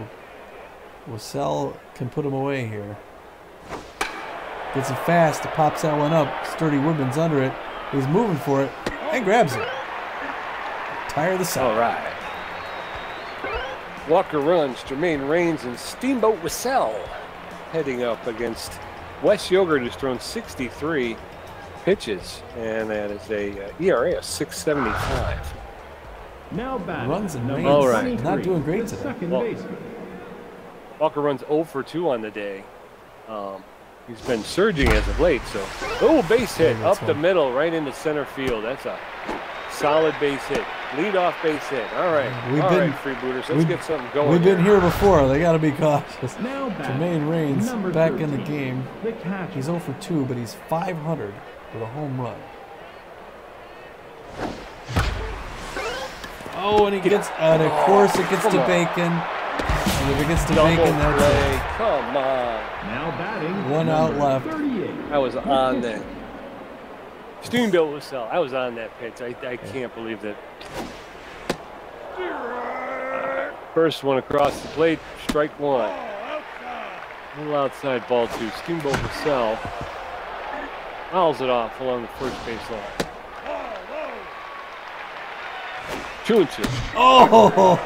Speaker 1: Wassell can put him away here. Gets it fast. Pops that one up. Sturdy Woodman's under it. He's moving for it and grabs it. Tire the side.
Speaker 2: all right. Walker runs, Jermaine Rains and Steamboat Wissell heading up against Wes Yogurt, who's thrown 63 pitches, and that is a uh, ERA of 675.
Speaker 3: Now batting,
Speaker 1: Runs and
Speaker 3: number
Speaker 1: reigns.
Speaker 2: All right.
Speaker 3: 23,
Speaker 1: Not doing great today.
Speaker 3: second
Speaker 2: Well-
Speaker 3: baseman.
Speaker 2: Walker runs 0 for 2 on the day. Um, he's been surging as of late, so. Oh, base hit
Speaker 1: Yeah, that's
Speaker 2: up the middle, right into center field. That's a solid base hit. Lead off base hit. All right.
Speaker 1: We've
Speaker 2: All
Speaker 1: been-
Speaker 2: right, freebooters. Let's get something going.
Speaker 1: We've been here before. They got to be cautious.
Speaker 3: Now batting,
Speaker 1: Jermaine Rains
Speaker 3: number
Speaker 1: back in the game.
Speaker 3: The.
Speaker 1: He's 0 for 2, but he's 500 with a home run. Oh, and he gets, and of oh, course it gets
Speaker 2: come
Speaker 1: to
Speaker 2: on.
Speaker 1: Bacon. And if it gets to
Speaker 2: Double
Speaker 1: Bacon, that's
Speaker 2: play.
Speaker 1: it.
Speaker 2: Come on.
Speaker 3: Now batting,
Speaker 1: One out left.
Speaker 3: 38.
Speaker 2: I was on that. Steamboat Wassell. I was on that pitch. I, I can't believe that. First one across the plate, strike one. A little outside ball two. Steamboat will sell. Fouls it off along the first base line. Two and two.
Speaker 1: Oh,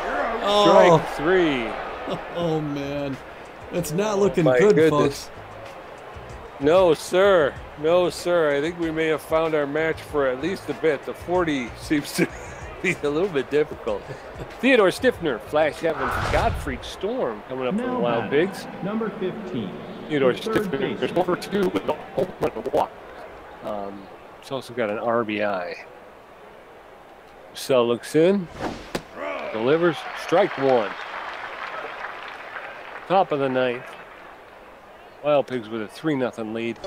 Speaker 2: Strike
Speaker 1: oh,
Speaker 2: three.
Speaker 1: oh man. It's not looking
Speaker 2: my
Speaker 1: good,
Speaker 2: goodness.
Speaker 1: folks.
Speaker 2: No, sir. No, sir. I think we may have found our match for at least a bit. The 40 seems to be a little bit difficult. Theodore Stiffner, Flash Evans, Godfrey Storm coming up from the Wild Pigs.
Speaker 3: Number 15.
Speaker 2: Theodore
Speaker 3: the
Speaker 2: Stiffner
Speaker 3: baseman.
Speaker 2: over two with run and walk. Um, he's also got an RBI. Cell looks in, delivers, strike one. Top of the ninth. Wild Pigs with a 3 0 lead.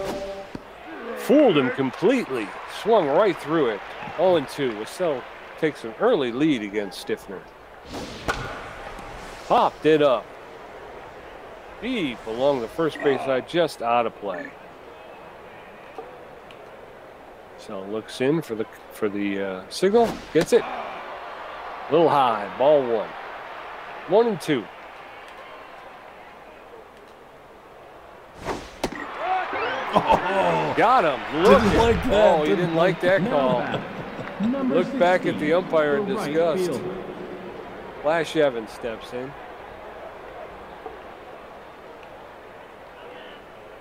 Speaker 2: Fooled him completely. Swung right through it. 0 2. Wassell takes an early lead against Stiffner. Popped it up. Deep along the first base side, just out of play. So looks in for the for the uh, signal, gets it. Little high, ball one. One and two. Got him. Look
Speaker 1: Didn't like that,
Speaker 2: Oh, he
Speaker 1: didn't
Speaker 2: didn't like that call. Looked back at the umpire in
Speaker 3: right
Speaker 2: disgust. Flash Evans steps in.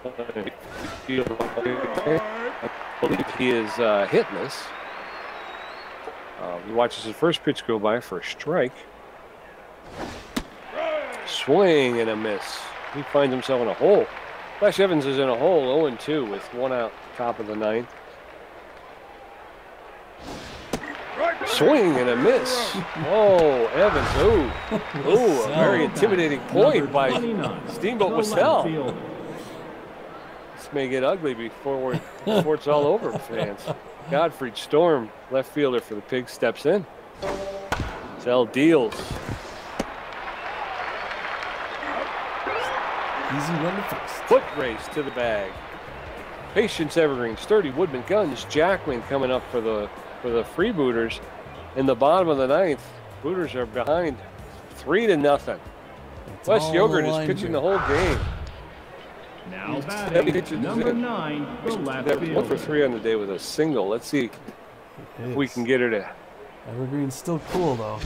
Speaker 2: I believe he is uh, hitless. Uh, he watches his first pitch go by for a strike. Swing and a miss. He finds himself in a hole. Flash Evans is in a hole 0 2 with one out top of the ninth. Swing and a miss. Oh, Evans. Oh, oh, a very intimidating point by Steamboat Wassell. This may get ugly before, we're, before it's all over, fans. Godfrey Storm, left fielder for the Pigs, steps in. Sell deals.
Speaker 1: Easy run to first.
Speaker 2: Foot race to the bag. Patience Evergreen, Sturdy Woodman, Guns, Jackman coming up for the for the freebooters. In the bottom of the ninth, Booters are behind three to nothing.
Speaker 1: It's
Speaker 2: Wes
Speaker 1: all
Speaker 2: Yogurt is pitching
Speaker 1: here.
Speaker 2: the whole game.
Speaker 3: Now
Speaker 2: Heavy
Speaker 3: batting, number nine, the left
Speaker 2: They're one for three on the day with a single. Let's see if we can get her to
Speaker 1: Evergreen's still cool though.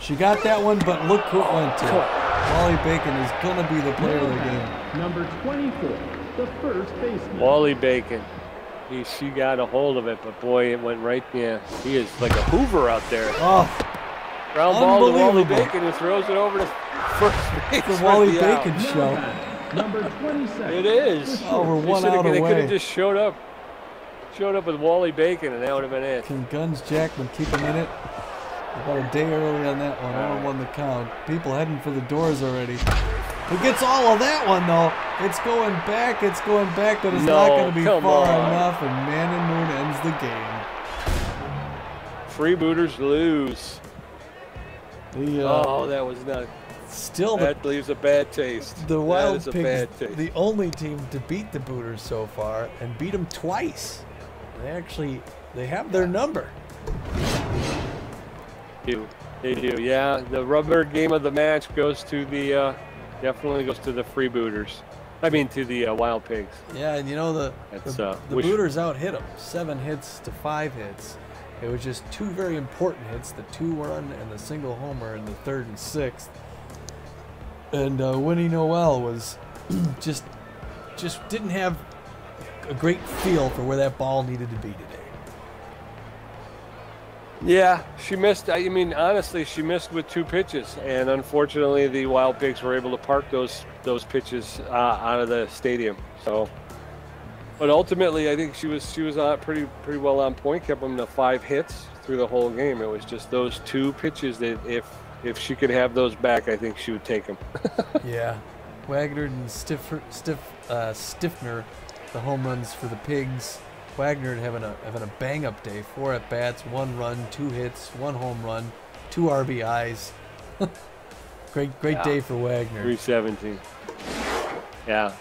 Speaker 1: She got that one, but look who it went to. Wally Bacon is gonna be the player of the game.
Speaker 3: Number 24, the first baseman.
Speaker 2: Wally Bacon. He, she got a hold of it, but boy, it went right. Yeah, he is like a Hoover out there.
Speaker 1: Oh,
Speaker 2: Ground ball to Wally Bacon, who throws it over to first base.
Speaker 1: the Wally
Speaker 2: the.
Speaker 1: Bacon
Speaker 3: Now
Speaker 1: show.
Speaker 3: Number 27.
Speaker 2: It is.
Speaker 1: Oh, we're one
Speaker 2: shoulda-
Speaker 1: out
Speaker 2: They could have just showed up, showed up with Wally Bacon, and that would have been it.
Speaker 1: Can Guns Jackman keep him in it? About a day early on that one. I don't won the count. People heading for the doors already. Who gets all of that one though? It's going back. It's going back, but it's not going to be far
Speaker 2: on.
Speaker 1: enough. And Mannion Moon ends the game.
Speaker 2: Freebooters lose.
Speaker 1: The uh,
Speaker 2: Oh, that was not.
Speaker 1: still the
Speaker 2: That leaves a bad taste.
Speaker 1: The Wild Pigs, the only team to beat the Booters so far, and beat them twice. They actually they have their number.
Speaker 2: Do. They do. Yeah, the rubber game of the match goes to the uh, definitely goes to the freebooters. I mean to the uh, wild pigs.
Speaker 1: Yeah, and you know the
Speaker 2: That's,
Speaker 1: the,
Speaker 2: uh,
Speaker 1: the Booters out hit them seven hits to five hits. It was just two very important hits: the two run and the single homer in the third and sixth. And uh, Winnie Noel was just just didn't have a great feel for where that ball needed to be today.
Speaker 2: Yeah, she missed. I mean, honestly, she missed with two pitches, and unfortunately, the wild pigs were able to park those those pitches uh, out of the stadium. So, but ultimately, I think she was she was on pretty pretty well on point. Kept them to five hits through the whole game. It was just those two pitches that if if she could have those back, I think she would take them.
Speaker 1: Yeah, Wagner and Stiff, Stiff, uh, Stiffner, the home runs for the Pigs. Wagner having a having a bang up day. Four at bats, one run, two hits, one home run, two RBIs. great great
Speaker 2: Yeah.
Speaker 1: day for Wagner.
Speaker 2: 317. Yeah.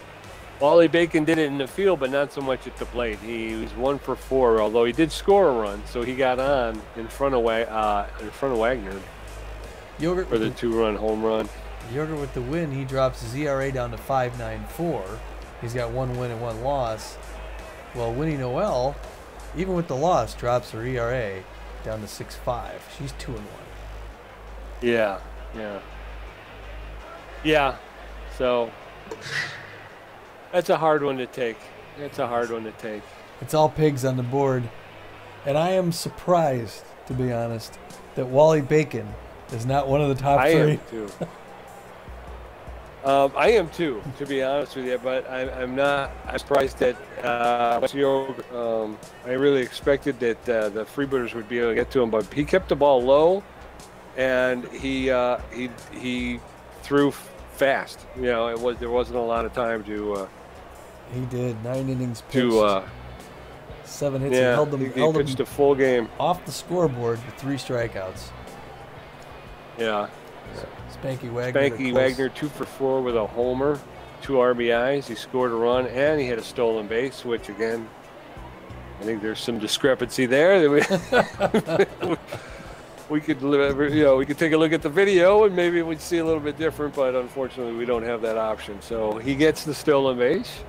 Speaker 2: Wally Bacon did it in the field, but not so much at the plate. He was one for four, although he did score a run, so he got on in front of uh, in front of Wagner
Speaker 1: Yogurt
Speaker 2: for
Speaker 1: with
Speaker 2: the
Speaker 1: the,
Speaker 2: two-run home run.
Speaker 1: Yogurt with the win. He drops his ERA down to 5.94. He's got one win and one loss. Well, Winnie Noel, even with the loss, drops her ERA down to six five. She's two and one.
Speaker 2: Yeah, yeah, yeah. So that's a hard one to take. That's a hard one to take.
Speaker 1: It's all pigs on the board. And I am surprised, to be honest, that Wally Bacon is not one of the top
Speaker 2: I
Speaker 1: three.
Speaker 2: am too. Um, I am too, to be honest with you. But I, I'm not. I'm surprised that uh, um, I really expected that uh, the Freebooters would be able to get to him, but he kept the ball low, and he uh, he he threw fast. You know, it was there wasn't a lot of time to uh,
Speaker 1: He did nine innings pitched,
Speaker 2: to uh,
Speaker 1: seven hits, and
Speaker 2: yeah.
Speaker 1: held them,
Speaker 2: he, he
Speaker 1: held
Speaker 2: pitched
Speaker 1: them
Speaker 2: a full game.
Speaker 1: off the scoreboard with three strikeouts.
Speaker 2: Yeah.
Speaker 1: Spanky Wagner.
Speaker 2: Spanky Wagner, two for four with a homer, two RBIs. He scored a run and he had a stolen base, which again, I think there's some discrepancy there. We, we could, you know, we could take a look at the video and maybe we'd see a little bit different, but unfortunately, we don't have that option. So he gets the stolen base,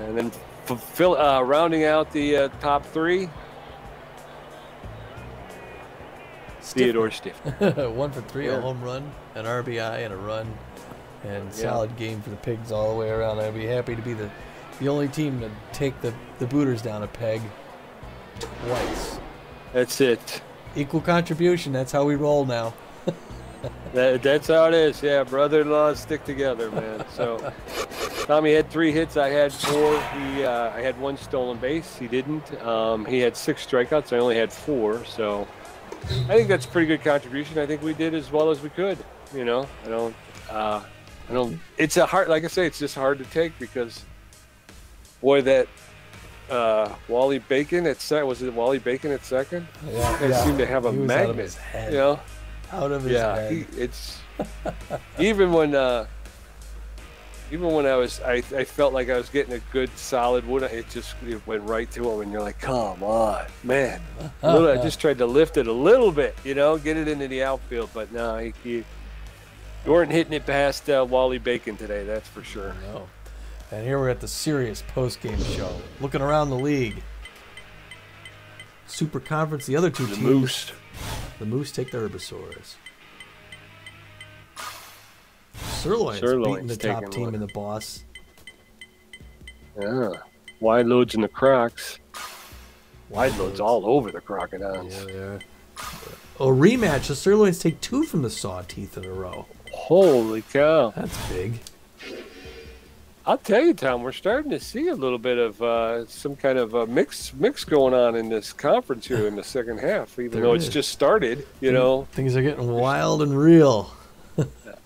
Speaker 2: and then uh, rounding out the uh, top three, Theodore Stiff.
Speaker 1: one for three, a home run, an RBI, and a run, and
Speaker 2: Yeah.
Speaker 1: solid game for the Pigs all the way around. I'd be happy to be the, the only team to take the, the Booters down a peg twice.
Speaker 2: That's it.
Speaker 1: Equal contribution. That's how we roll now.
Speaker 2: That, that's how it is. Yeah, brother-in-laws stick together, man. So Tommy had three hits. I had four. He, uh, I had one stolen base. He didn't. Um, he had six strikeouts. I only had four. So I think that's a pretty good contribution. I think we did as well as we could. You know, I don't. Uh, I don't. It's a hard. Like I say, it's just hard to take because, boy, that uh, Wally Bacon at second was it Wally Bacon at second?
Speaker 1: Yeah,
Speaker 2: They seem to have a
Speaker 1: He was out of
Speaker 2: magnet.
Speaker 1: his head.
Speaker 2: You know.
Speaker 1: Out of his
Speaker 2: yeah
Speaker 1: head.
Speaker 2: he, it's even when uh even when i was I, I felt like i was getting a good solid wood it just it went right to him and you're like come on man little- i just tried to lift it a little bit you know get it into the outfield but no he, he, you weren't hitting it past uh, wally bacon today that's for sure
Speaker 1: No. And here we're at the serious post-game show. Looking around the league. Super Conference, the other two
Speaker 2: the
Speaker 1: teams.
Speaker 2: moose
Speaker 1: The Moose take the Herbisaurs. Sirloin's
Speaker 2: Sirloin's
Speaker 1: beating the top team in the boss.
Speaker 2: Yeah. Wide loads in the Crocs. Wide loads all over the crocodiles.
Speaker 1: Yeah. Oh, rematch. The Sirloins take two from the Sawteeth in a row.
Speaker 2: Holy cow.
Speaker 1: That's big.
Speaker 2: I'll tell you, Tom, we're starting to see a little bit of uh, some kind of a mix mix going on in this conference here in the second half, even
Speaker 1: There
Speaker 2: though it's
Speaker 1: is.
Speaker 2: just started. You know,
Speaker 1: Things are getting wild and real.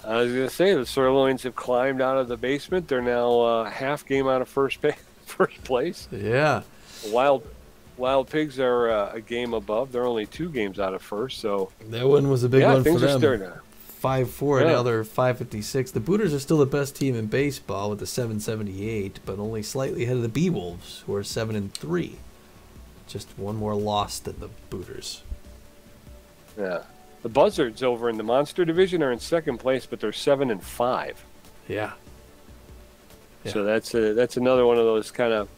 Speaker 2: I was gonna say the Sirloins have climbed out of the basement. They're now uh, half game out of first pa- first place.
Speaker 1: Yeah.
Speaker 2: Wild Wild Pigs are uh, a game above. They're only two games out of first. So
Speaker 1: That one was a big
Speaker 2: yeah,
Speaker 1: one for
Speaker 2: are
Speaker 1: them.
Speaker 2: starting.
Speaker 1: Five four,
Speaker 2: Yeah.
Speaker 1: now they're five fifty six. The Booters are still the best team in baseball with the seven seventy eight, but only slightly ahead of the Bee Wolves, who are seven and three. Just one more loss than the Booters.
Speaker 2: Yeah. The Buzzards over in the Monster Division are in second place, but they're seven and five.
Speaker 1: Yeah.
Speaker 2: So that's a, that's another one of those kind of.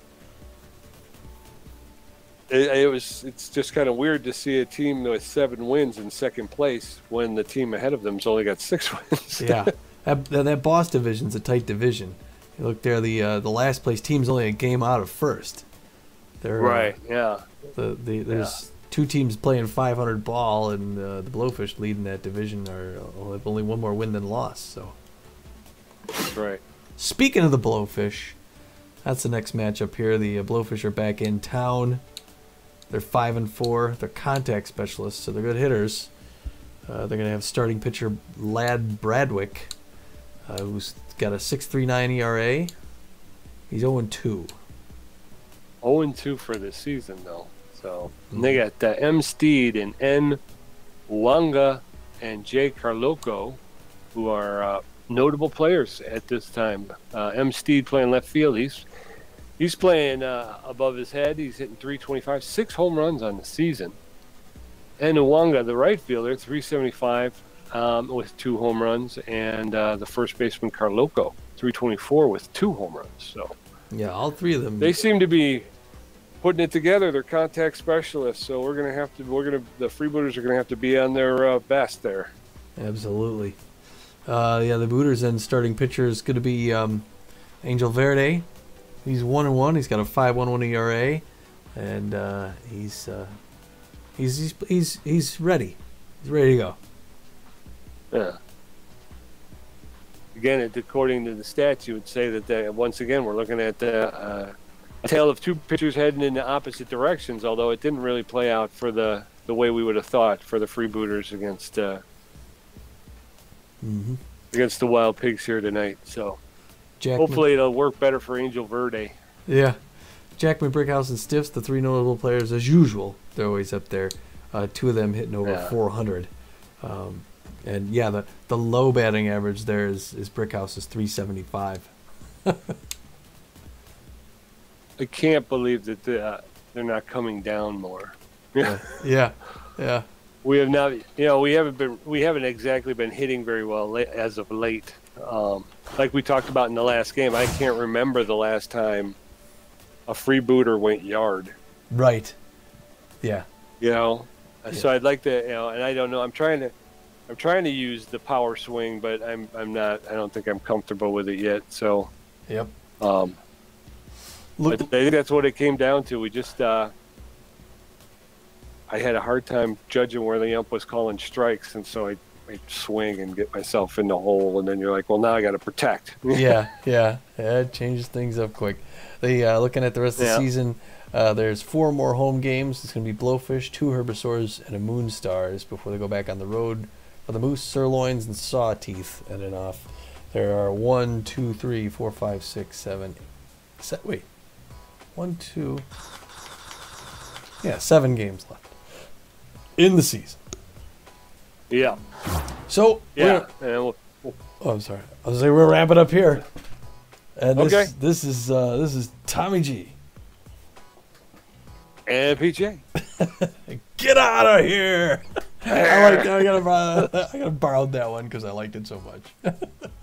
Speaker 2: It, it was. It's just kind of weird to see a team with seven wins in second place when the team ahead of them's only got six wins.
Speaker 1: Yeah. that, that Boss division's a tight division. You look there, the uh, the last place team's only a game out of first. They're uh,
Speaker 2: right. Yeah.
Speaker 1: The, the there's two teams playing 500 ball, and uh, the Blowfish leading that division are uh, have only one more win than loss. So
Speaker 2: That's right.
Speaker 1: speaking of the Blowfish, that's the next matchup here. The uh, Blowfish are back in town. They're five and four. They're contact specialists, so they're good hitters. Uh, they're gonna have starting pitcher Lad Bradwick, uh, who's got a 6.39 ERA. He's 0 2.
Speaker 2: 0 and 2 for the season, though. So and they got uh, M. Steed and N. Wanga and Jay Carloco, who are uh, notable players at this time. Uh, M. Steed playing left field. He's he's playing uh, above his head. He's hitting 325, six home runs on the season. And Nwanga, the right fielder, 375 um, with two home runs, and uh, the first baseman Carloco, 324 with two home runs. So
Speaker 1: Yeah, all three of them.
Speaker 2: they seem to be putting it together. They're contact specialists, so we're gonna have to. We're gonna the freebooters are gonna have to be on their uh, best there.
Speaker 1: Absolutely. Uh, yeah, the Booters and starting pitcher is going to be um, Angel Verde. He's one and one. He's got a five one one ERA, and uh, he's, uh, he's he's he's he's ready. He's ready to go.
Speaker 2: Yeah. Again, it, according to the stats, you would say that they, once again we're looking at the uh, tale of two pitchers heading in the opposite directions. Although it didn't really play out for the the way we would have thought for the freebooters against uh,
Speaker 1: Mm-hmm.
Speaker 2: against the Wild Pigs here tonight. So
Speaker 1: Jack.
Speaker 2: hopefully it'll work better for Angel Verde.
Speaker 1: yeah. Jackman, Brickhouse, and Stiffs, the three notable players as usual. They're always up there. Uh, two of them hitting over
Speaker 2: Yeah.
Speaker 1: 400. Um, and yeah, the the low batting average there is is Brickhouse is 375.
Speaker 2: I can't believe that the, uh, they're not coming down more.
Speaker 1: Yeah, yeah, yeah.
Speaker 2: We have not, you know, we haven't been, we haven't exactly been hitting very well as of late. Um, like we talked about in the last game, I can't remember the last time a freebooter went yard.
Speaker 1: Right. Yeah.
Speaker 2: You know, yeah. so I'd like to, you know, and I don't know. I'm trying to, I'm trying to use the power swing, but I'm, I'm not. I don't think I'm comfortable with it yet. So,
Speaker 1: Yep.
Speaker 2: um,
Speaker 1: Look,
Speaker 2: But I think that's what it came down to. We just, uh, I had a hard time judging where the ump was calling strikes, and so I, I swing and get myself in the hole, and then you're like, well, now I got to protect.
Speaker 1: yeah, yeah, yeah. It changes things up quick. They uh, looking at the rest of
Speaker 2: Yeah.
Speaker 1: the season. Uh, there's four more home games. It's going to be Blowfish, two Herbisaurs, and a Moonstars before they go back on the road for the Moose, Sirloins, and Sawteeth. And then off, there are one, two, three, four, five, six, seven, se- wait, one, two, yeah, seven games left in the season.
Speaker 2: yeah,
Speaker 1: So
Speaker 2: yeah. we'll,
Speaker 1: Oh, I'm sorry. I was like, we're wrapping up here. And this,
Speaker 2: Okay.
Speaker 1: this is uh, this is Tommy G.
Speaker 2: and PJ.
Speaker 1: Get out of here! I like. I gotta. I gotta borrow that one because I liked it so much.